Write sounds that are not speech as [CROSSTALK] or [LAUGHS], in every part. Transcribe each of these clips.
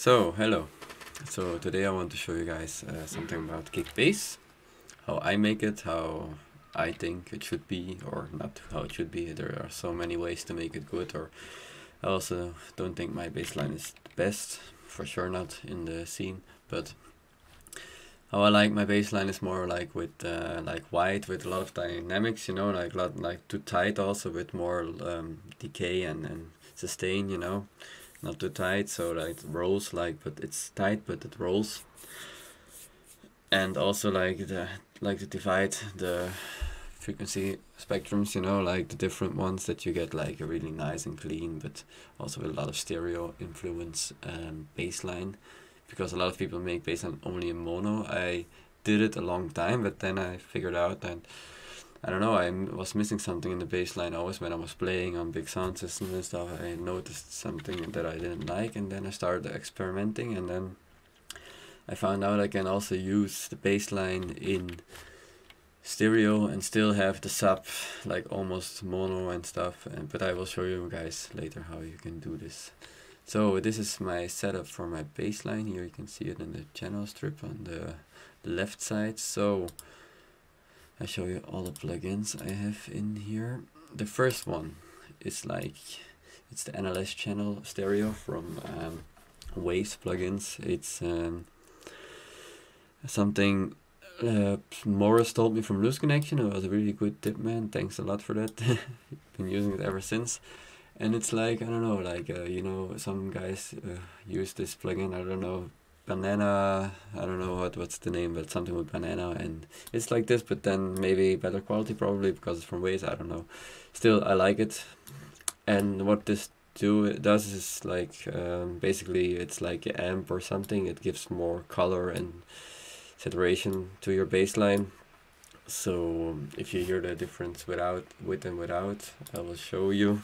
So, hello. So today I want to show you guys uh, something about kick bass, how I make it, how I think it should be, or not how it should be. There are so many ways to make it good, or I also don't think my bass line is the best, for sure not in the scene, but how I like my bass line is more like with uh, like wide with a lot of dynamics, you know, like lot like too tight also with more um, decay and, and sustain, you know not too tight so like it rolls like but it's tight but it rolls. And also like the like to divide the frequency spectrums you know like the different ones that you get like a really nice and clean but also with a lot of stereo influence um, bassline because a lot of people make bassline only in mono. I did it a long time but then I figured out that I don't know, I was missing something in the bass line always when I was playing on big sound systems and stuff. I noticed something that I didn't like, and then I started experimenting, and then I found out I can also use the bass line in stereo and still have the sub like almost mono and stuff. And but I will show you guys later how you can do this. So this is my setup for my bass line. Here you can see it in the channel strip on the left side. So I show you all the plugins I have in here. The first one is like it's the NLS channel stereo from um, Waves plugins. It's um, something uh, Morris told me from Loose Connection. It was a really good tip, man. Thanks a lot for that. [LAUGHS] Been using it ever since. And it's like I don't know, like uh, you know, some guys uh, use this plugin. I don't know banana i don't know what what's the name but something with banana and it's like this but then maybe better quality probably because it's from waves i don't know. Still i like it. And what this do does is like um, basically it's like an amp or something. It gives more color and saturation to your bass line so if you hear the difference without with and without i will show you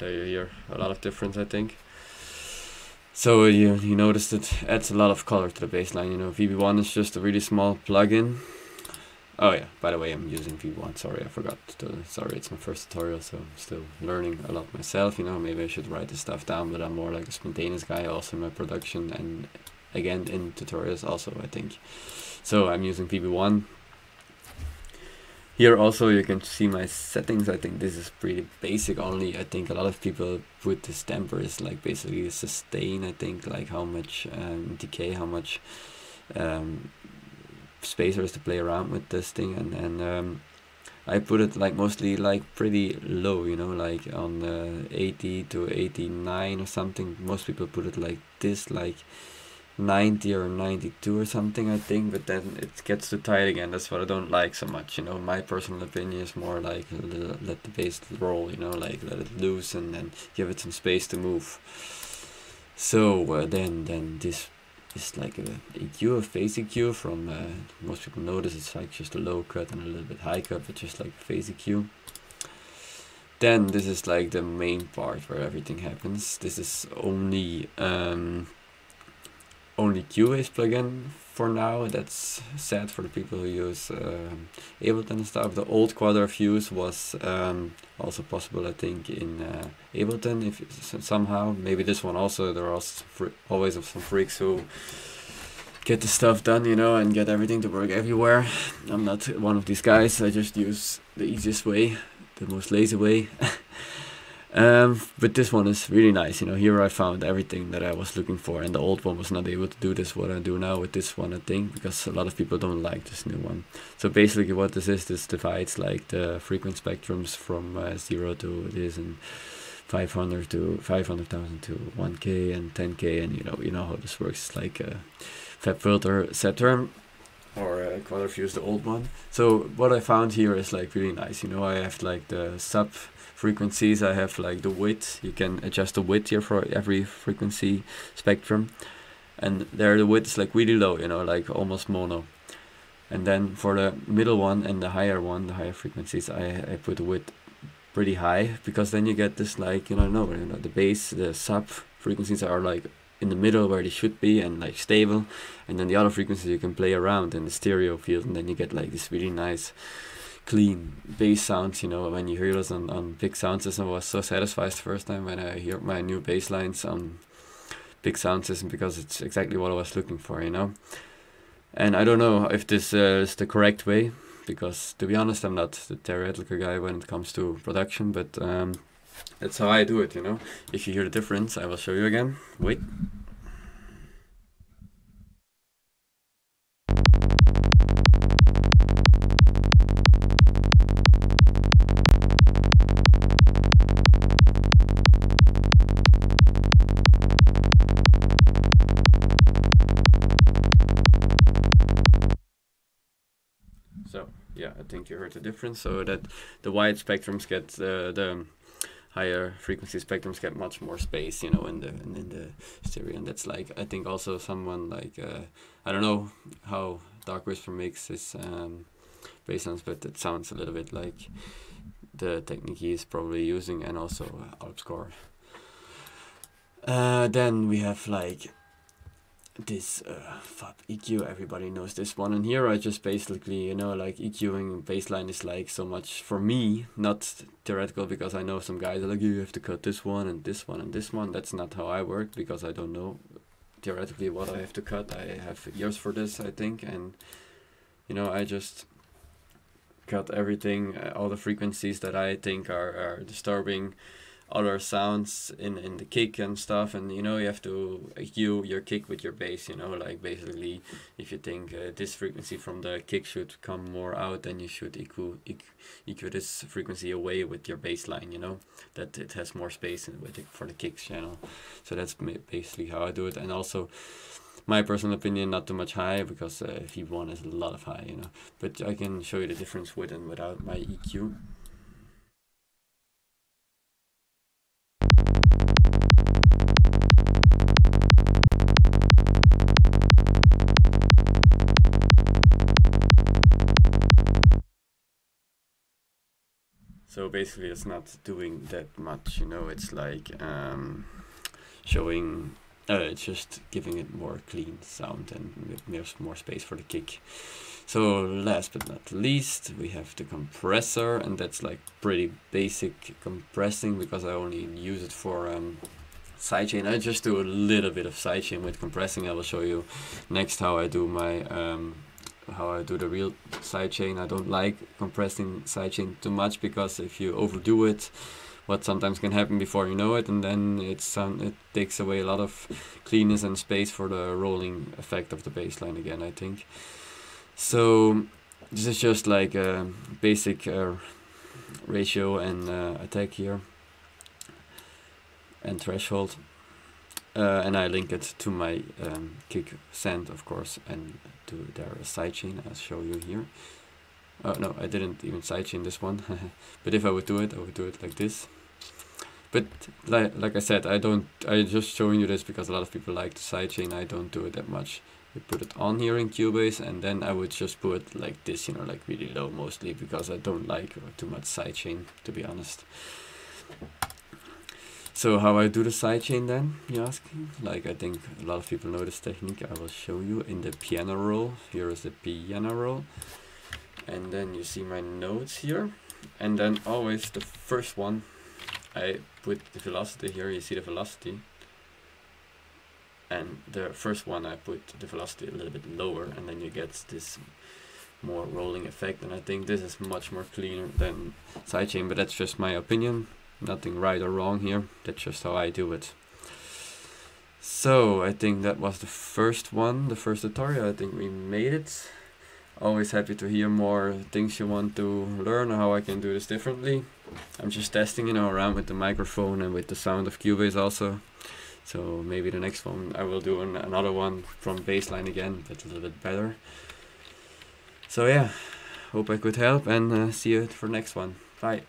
There you hear a lot of difference, I think. So you you noticed it adds a lot of color to the bassline. You know, VB1 is just a really small plugin. Oh yeah, by the way, I'm using VB1. Sorry, I forgot. To, sorry, it's my first tutorial, so I'm still learning a lot myself. You know, maybe I should write this stuff down, but I'm more like a spontaneous guy, also in my production and again in tutorials also, I think. So I'm using VB1 here also you can see my settings. I think this is pretty basic only. I think a lot of people put this damper is like basically sustain. I think like how much um, decay, how much um, space there is to play around with this thing and, and um, I put it like mostly like pretty low, you know, like on uh, 80 to 89 or something. Most people put it like this, like 90 or 92 or something I think but then it gets too tight again. That's what I don't like so much you know. My personal opinion is more like let the bass roll you know like let it loose and then give it some space to move. So uh, then then this is like a EQ, a phase EQ from uh, most people notice it's like just a low cut and a little bit high cut but just like phase EQ then this is like the main part where everything happens. This is only um, only Cubase plugin for now. That's sad for the people who use um, Ableton and stuff. The old Quadrafuzz was um, also possible, I think, in uh, Ableton. If somehow, maybe this one also. There are always some freaks who get the stuff done, you know, and get everything to work everywhere. I'm not one of these guys. I just use the easiest way, the most lazy way. [LAUGHS] Um, but this one is really nice. You know, here I found everything that I was looking for, and the old one was not able to do this. What I do now with this one, I think, because a lot of people don't like this new one. So basically, what this is, this divides like the frequency spectrums from uh, zero to this and 500 to 500,000 to 1k and 10k, and you know, you know how this works. It's like a FabFilter Saturn or uh, Quadra the old one. So what I found here is like really nice. You know, I have like the sub frequencies. I have like the width. You can adjust the width here for every frequency spectrum. And there the width is like really low, you know, like almost mono. and then for the middle one and the higher one the higher frequencies I, I put the width pretty high because then you get this like you know no you know, the bass the sub frequencies are like in the middle where they should be and like stable and then the other frequencies you can play around in the stereo field and then you get like this really nice clean bass sounds you know when you hear those on, on big sound system I was so satisfied the first time when I hear my new bass lines on big sound system because it's exactly what I was looking for you know. And I don't know if this uh, is the correct way because to be honest I'm not the theoretical guy when it comes to production but um, that's how I do it you know. If you hear the difference I will show you again. Wait think you heard the difference. So that the wide spectrums get uh, the higher frequency spectrums get much more space, you know, in the in, in the stereo, and that's like I think also someone like uh, I don't know how Dark Whisper makes his um, bass sounds, but it sounds a little bit like the technique he's probably using, and also uh, Alpscore. Uh, then we have like this uh, fab EQ, everybody knows this one. And here I just basically, you know, like EQing bassline is like so much for me, not theoretical because I know some guys are like, you have to cut this one and this one and this one. That's not how I work because I don't know theoretically what I have to cut. I have years for this, I think. And, you know, I just cut everything, uh, all the frequencies that I think are, are disturbing other sounds in in the kick and stuff and you know you have to EQ your kick with your bass you know like basically if you think uh, this frequency from the kick should come more out then you should EQ, EQ, EQ this frequency away with your bass line you know that it has more space in, with it for the kick channel so that's basically how I do it and also my personal opinion not too much high because uh, V1 is a lot of high you know. But I can show you the difference with and without my EQ basically it's not doing that much you know? It's like um, showing uh, it's just giving it more clean sound and there's more space for the kick. So last but not least we have the compressor and that's like pretty basic compressing because I only use it for um, sidechain. I just do a little bit of sidechain with compressing. I will show you next how I do my um, how I do the real sidechain. I don't like compressing sidechain too much because if you overdo it, what sometimes can happen before you know it, and then it's um, it takes away a lot of cleanness and space for the rolling effect of the bassline again. I think. So this is just like a basic uh, ratio and uh, attack here and threshold. Uh, and I link it to my um, kick send of course and to their sidechain I'll show you here. Oh no I didn't even sidechain this one [LAUGHS] but if I would do it I would do it like this. But like, like I said I don't I'm just showing you this because a lot of people like the sidechain I don't do it that much. You put it on here in Cubase and then I would just put it like this you know like really low mostly because I don't like too much sidechain to be honest so how I do the sidechain then, you ask? Like I think a lot of people know this technique. I will show you in the piano roll. Here is the piano roll. And then you see my notes here. And then always the first one, I put the velocity here. You see the velocity. And the first one I put the velocity a little bit lower and then you get this more rolling effect. And I think this is much more cleaner than sidechain, but that's just my opinion nothing right or wrong here. That's just how I do it. So I think that was the first one the first tutorial. I think we made it. Always happy to hear more things you want to learn or how I can do this differently. I'm just testing you know around with the microphone and with the sound of Cubase also. So maybe the next one I will do an, another one from bassline again. But a little bit better. So yeah. Hope I could help and uh, see you for next one. Bye